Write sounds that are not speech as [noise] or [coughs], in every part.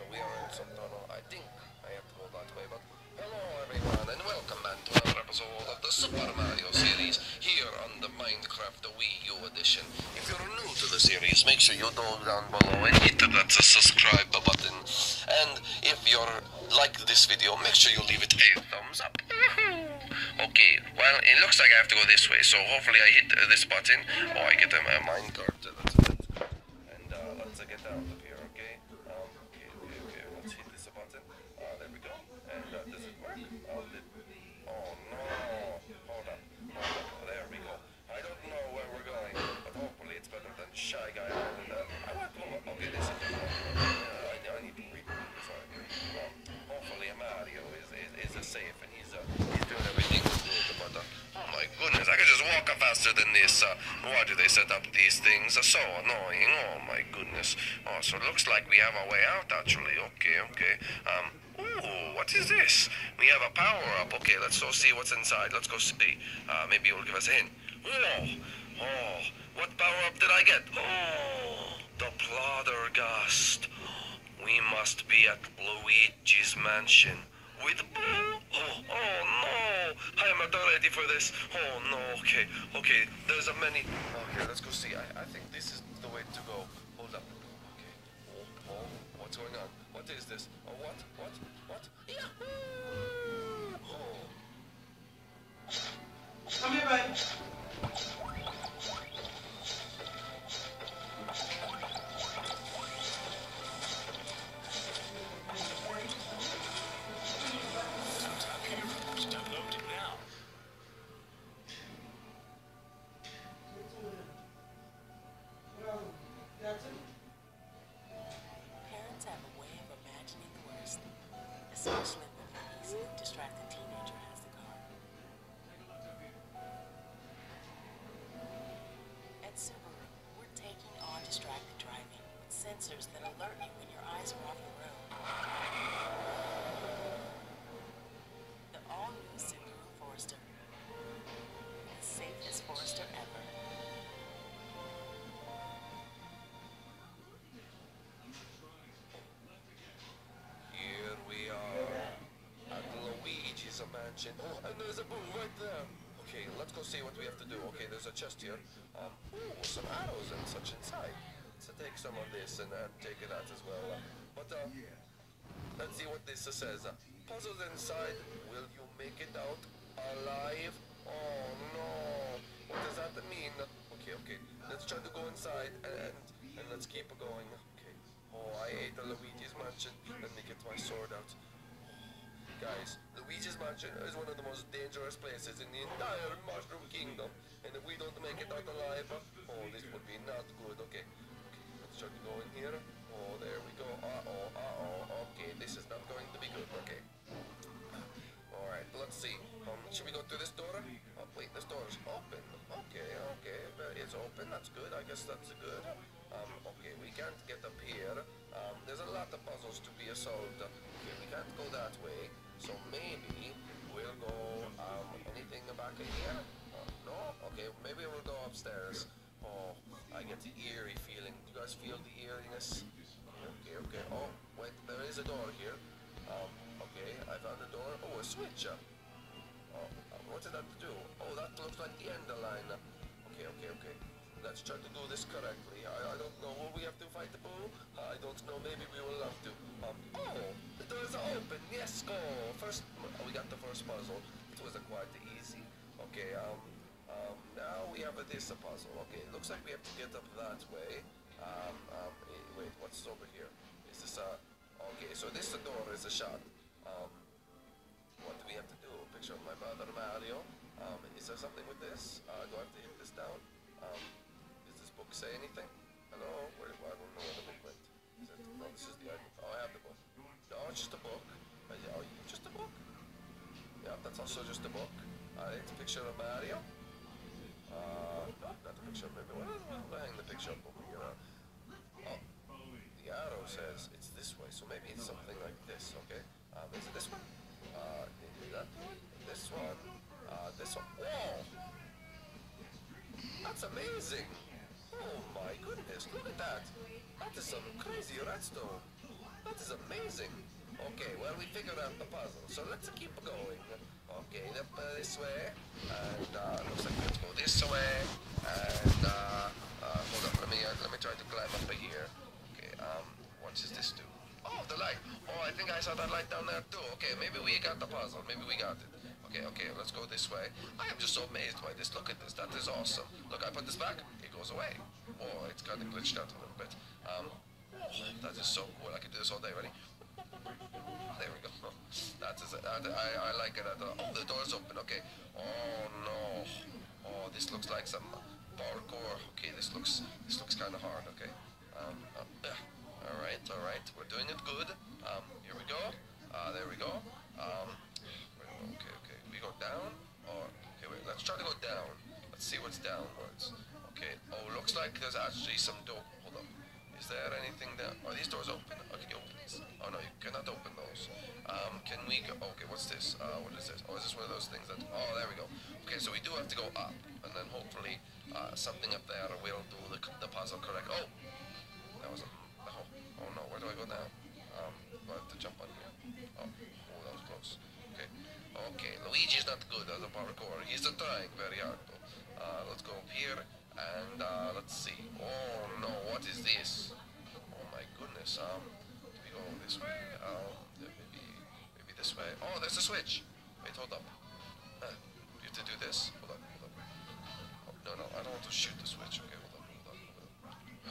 so we are in. I think I have to go that way, but hello everyone and welcome back to another episode of the Super Mario series here on the Minecraft Wii U edition. If you're new to the series, make sure you go down below and hit that subscribe button. And if you're like this video, make sure you leave it a thumbs up. [laughs] Okay, well, it looks like I have to go this way, so hopefully I hit uh, this button. or I get a uh, minecart. Why do they set up these things? Uh, so annoying. Oh my goodness. Oh, so it looks like we have a way out actually. Okay, okay. Um, ooh, what is this? We have a power up. Okay, let's go see what's inside. Let's go see. Uh, maybe it will give us a hint. Oh, oh, what power up did I get? Oh, the Poltergust. We must be at Luigi's mansion. With Boo? Oh, oh no! I am not ready for this. Oh no, okay, okay, there's a many. Okay, let's go see. I, I think this is the way to go. Hold up. Okay. Oh, oh, what's going on? What is this? Oh, what? What? What? Yahoo! Distracted there's a boo right there. Okay, let's go see what we have to do. Okay, there's a chest here. Um, ooh, some arrows and such inside. So take some of this and uh, take it out as well. Uh, but uh, let's see what this says. Puzzles inside. Will you make it out alive? Oh no. What does that mean? Okay, okay. Let's try to go inside and and let's keep going. Okay. Oh, I ate Luigi's mansion. Let me get my sword out. Guys, Luigi's Mansion is one of the most dangerous places in the entire Mushroom Kingdom. And if we don't make it out alive, oh, this would be not good. Okay, okay let's try to go in here. Oh, there we go. Uh-oh, uh-oh. Okay, this is not going to be good. Okay. Alright, let's see. Um, should we go through this door? Oh, wait, this door is open. Okay, okay. It's open. That's good. I guess that's good. Um, okay, we can't get up here. Um, there's a lot of puzzles to be solved. Okay, we can't go that way. So maybe we'll go, um, anything back in here? Oh, no? Okay, maybe we'll go upstairs. Oh, I get the eerie feeling. Do you guys feel the eeriness? Okay, okay. Oh, wait, there is a door here. Um, okay, I found a door. Oh, a switch. uh, Oh, uh, what did that do? Oh, that looks like the end line. Okay, okay, okay. Let's try to do this correctly. I, I don't know. Will we have to fight the bull? I don't know. Maybe we will have to. Um, oh, doors are open. Yes, go. First, oh, we got the first puzzle. It was quite easy. Okay, um, um, now we have a this puzzle. Okay, it looks like we have to get up that way. Um, um, eh, wait, what's over here? Is this a... Okay, so this door is a shot. Um, what do we have to do? A Picture of my brother Mario. Um, is there something with this? Uh, do I have to hit this down? Um, does this book say anything? Hello? Where, I don't know where the book went. Is it, no, this is the item. Oh, I have the book. It's just a book. Uh, oh, just a book? Yeah, that's also just a book. Uh, it's a picture of Mario. Uh, no, not a picture of maybe. Where where hang the picture up over here? Uh, oh, the arrow says it's this way, so maybe it's something like this, okay? Um, is it this one? Uh, that the one? This one? Uh, this one? Whoa! That's amazing! Oh my goodness, look at that! That is some crazy redstone! That is amazing. Okay, well, we figured out the puzzle, so let's keep going. Okay, up uh, this way, and uh, looks like let's go this way, and uh, uh, hold up, let me uh, let me try to climb up here. Okay, um, what does this do? Oh, the light. Oh, I think I saw that light down there too. Okay, maybe we got the puzzle. Maybe we got it. Okay, okay, let's go this way. I am just so amazed by this. Look at this. That is awesome. Look, I put this back. It goes away. Oh, it's kind of glitched out a little bit. Um, oh, that is so cool. I could do this all day. Ready? I, I like it. Oh, the door's open. Okay. Oh no. Oh, this looks like some parkour. Okay, this looks this looks kind of hard. Okay. Um. yeah. all right. All right. We're doing it good. Um. Here we go. Uh. There we go. Um. Okay. Okay. We go down. Or okay. Wait. Let's try to go down. Let's see what's downwards. Okay. Oh, looks like there's actually some door. Hold up. Is there anything there? Are these doors open? Oh, can you open these? Oh no, you cannot open. Um, can we go? Okay, what's this? Uh, what is this? Oh, is this one of those things that? Oh, there we go. Okay, so we do have to go up, and then hopefully uh, something up there will do the, the puzzle correct. Oh, that was a. Oh, oh no, where do I go now? Um, I have to jump on here? Oh, oh, that was close. Okay, okay. Luigi's not good as a parkour. He's trying very hard though. Uh, let's go up here and uh, let's see. Oh no, what is this? Oh my goodness. Um, do we go this way? Um, yeah, maybe, maybe this way. Oh, there's a switch. Wait, hold up. Uh, you have to do this. Hold on, hold on. Oh, no, no, I don't want to shoot the switch. Okay, hold on, hold on, hold.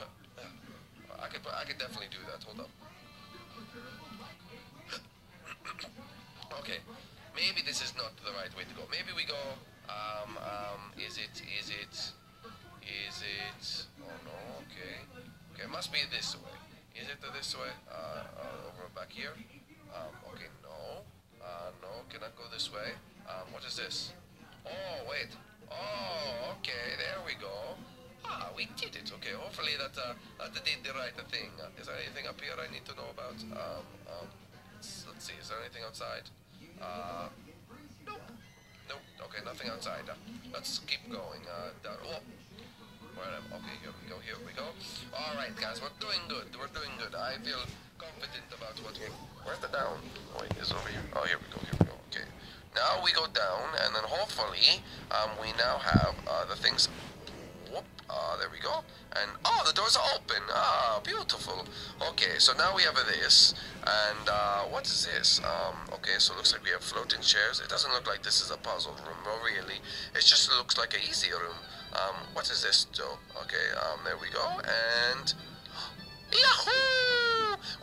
Uh, uh, I could, I could definitely do that. Hold up. [coughs] okay, maybe this is not the right way to go. Maybe we go. Um, um, is it? Is it? Is it? Oh no. Okay. Okay, it must be this way. Is it this way? Uh, uh over back here. Um, okay. Uh, no, cannot go this way. Um, what is this? Oh, wait. Oh, okay, there we go. Ah, we did it. Okay, hopefully that uh, that did the right thing. Uh, is there anything up here I need to know about? Um, um, let's, see. Is there anything outside? Uh, nope. Nope. Okay, nothing outside. Uh, let's keep going. Uh, down. Oh. Where am Okay, here we go. Here we go. All right, guys, we're doing good. We're doing good. I feel confident about what we're. Where's the down? Oh, is over here? Oh, here we go. Here we go. Okay. Now we go down, and then hopefully, um, we now have uh, the things. Whoop. Uh, there we go. And oh, the doors are open. Ah, beautiful. Okay, so now we have this, and uh, what is this? Um, okay, so it looks like we have floating chairs. It doesn't look like this is a puzzle room, no, really. It just looks like an easy room. Um, what is this, though? Okay, um, there we go, and Yahoo!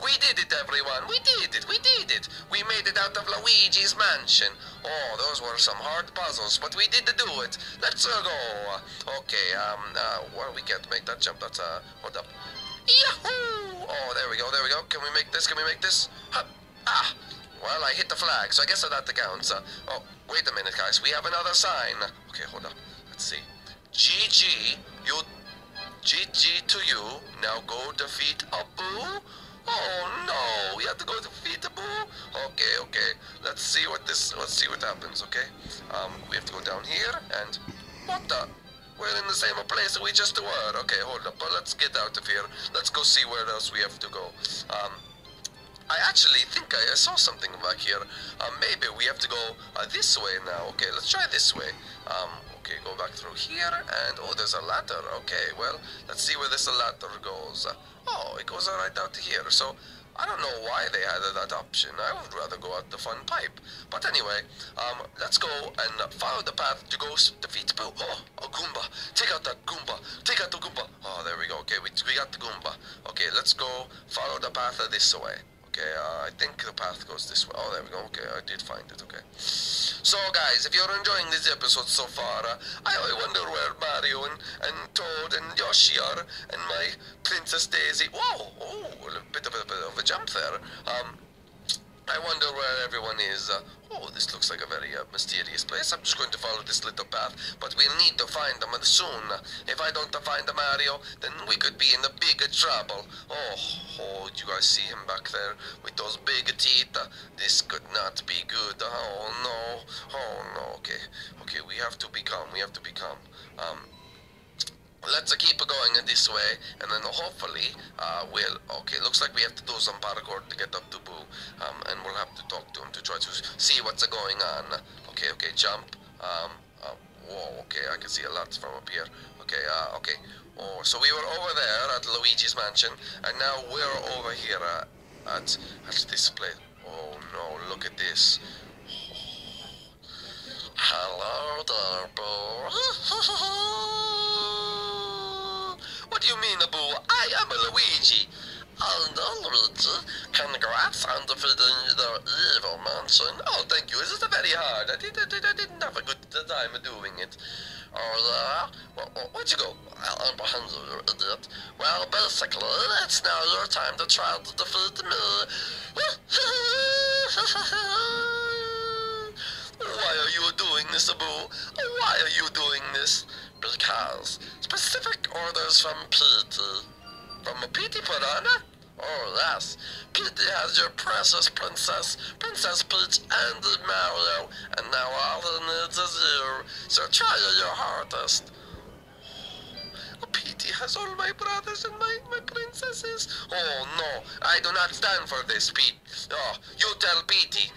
We did it, everyone. We did it. We did it. We made it out of Luigi's mansion. Oh, those were some hard puzzles, but we did do it. Let's uh, go. Okay, um, uh, well, we can't make that jump. That's, uh, hold up. Yahoo! Oh, there we go. There we go. Can we make this? Can we make this? Ah! Well, I hit the flag, so I guess that counts. Uh, oh, wait a minute, guys. We have another sign. Okay, hold up. Let's see. GG, you GG to you. Now go defeat Abu. Oh no, we have to go defeat Abu. Okay, okay. Let's see what this. Let's see what happens. Okay. Um, we have to go down here and what the? We're in the same place that we just were. Okay, hold up. But let's get out of here. Let's go see where else we have to go. Um, I actually think I saw something back here. Um, maybe we have to go uh, this way now. Okay, let's try this way. Um, okay, go back through here, and oh, there's a ladder. Okay, well, let's see where this ladder goes. Oh, it goes right out to here. So I don't know why they added that option. I would rather go out the fun pipe. But anyway, um, let's go and follow the path to go defeat Boo. Oh, a Goomba. Take out that Goomba. Take out the Goomba. Oh, there we go. Okay, we, we got the Goomba. Okay, let's go follow the path this way. Okay, uh, I think the path goes this way. Oh, there we go. Okay, I did find it. Okay. So, guys, if you're enjoying this episode so far, uh, I I wonder where Mario and, and Toad and Yoshi are, and my Princess Daisy. Whoa! Oh, a bit of a, bit of a jump there. Um, I wonder where everyone is. Uh, oh, this looks like a very uh, mysterious place. I'm just going to follow this little path, but we'll need to find them soon. If I don't find Mario, then we could be in a big trouble. Oh, oh, you guys see him back there with those big teeth? This could not be good. Oh no, oh no. Okay, okay, we have to be calm. We have to be calm. Um, Let's keep going in this way, and then hopefully uh, we'll. Okay, looks like we have to do some parkour to get up to Boo, um, and we'll have to talk to him to try to see what's going on. Okay, okay, jump. Um, uh, whoa, okay, I can see a lot from up here. Okay, uh, okay. Oh, so we were over there at Luigi's mansion, and now we're over here uh, at at this place. Oh no, look at this. [gasps] Hello there, Boo. [laughs] what do you mean, Boo? I am Luigi. No, Luigi. Congrats on defeating the evil mansion. Oh, thank you. This is very hard. I, did, I, did, I didn't have a good time doing it. Oh, uh, well, where'd you go? I'm behind you, idiot. Well, basically, it's now your time to try to defeat me. [laughs] Why are you doing this, Abu? Why are you doing this? Because specific orders from Petey. From a Petey Piranha? Oh, yes. Petey has your precious princess, Princess Peach, and Mario, and now all he needs is you. So try your hardest. Oh, Petey has all my brothers and my, my princesses. Oh, no. I do not stand for this, Pete. Oh, you tell Petey.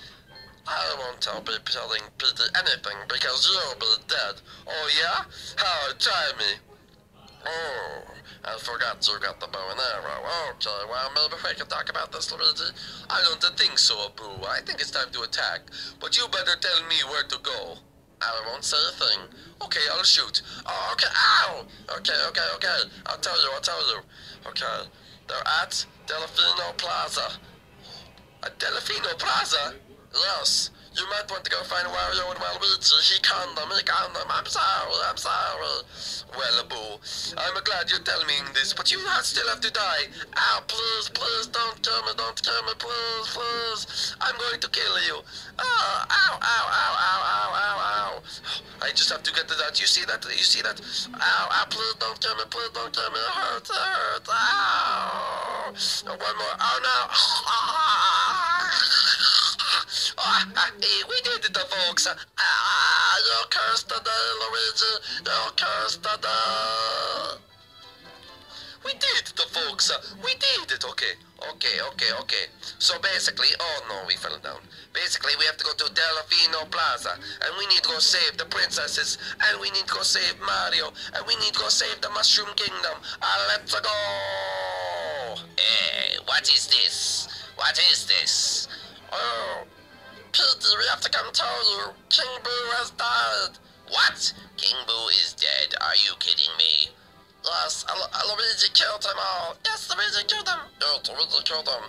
I won't tell be telling Peter anything because you'll be dead. Oh yeah? How? Try me. Oh, I forgot you got the bow and arrow. Okay, well maybe we can talk about this, Luigi. I don't think so, Boo. I think it's time to attack. But you better tell me where to go. I won't say a thing. Okay, I'll shoot. Oh, okay, ow! Okay, okay, okay. I'll tell you, I'll tell you. Okay, they're at Delfino Plaza. At Delfino Plaza? Yes, you might want to go find Wario and Waluigi. He conned them, he conned them. I'm sorry, I'm sorry. Well, Boo, I'm glad you're telling me this, but you still have to die. Ow, please, please, don't kill me, don't kill me, please, please. I'm going to kill you. Oh, ow, ow, ow, ow, ow, ow, ow. I just have to get to that. You see that? You see that? Ow, ow, please don't kill me, please don't kill me. It hurts, it hurts. Ow. One more. Oh, no. We did it, folks. Ah, you're cursed today, Luigi. You're cursed today. We did it, folks. We did it. Okay, okay, okay, okay. So basically, oh no, we fell down. Basically, we have to go to Delfino Plaza, and we need to go save the princesses, and we need to go save Mario, and we need to go save the Mushroom Kingdom. Uh, let's go. Hey, what is this? What is this? Oh. Petey, we have to come tell you. King Boo has died. What? King Boo is dead. Are you kidding me? Yes, Al- Luigi killed them all. Yes, Luigi killed them. Yes, Luigi killed them.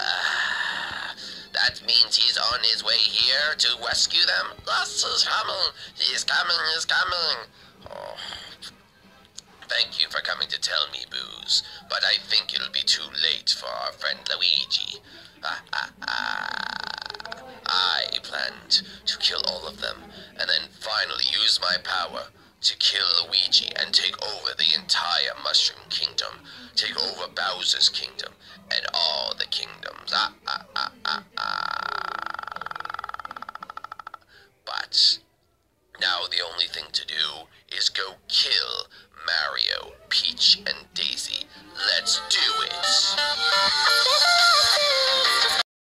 Ah, that means he's on his way here to rescue them? Yes, he's coming. He's coming, he's coming. Oh. Thank you for coming to tell me, Booze, but I think it'll be too late for our friend Luigi. Ah, ah, ah. I planned to kill all of them, and then finally use my power to kill Luigi and take over the entire Mushroom Kingdom, take over Bowser's Kingdom, and all the kingdoms. Ah, ah, ah, ah, ah. But now the only thing to do is go kill Mario, Peach, and Daisy. Let's do it!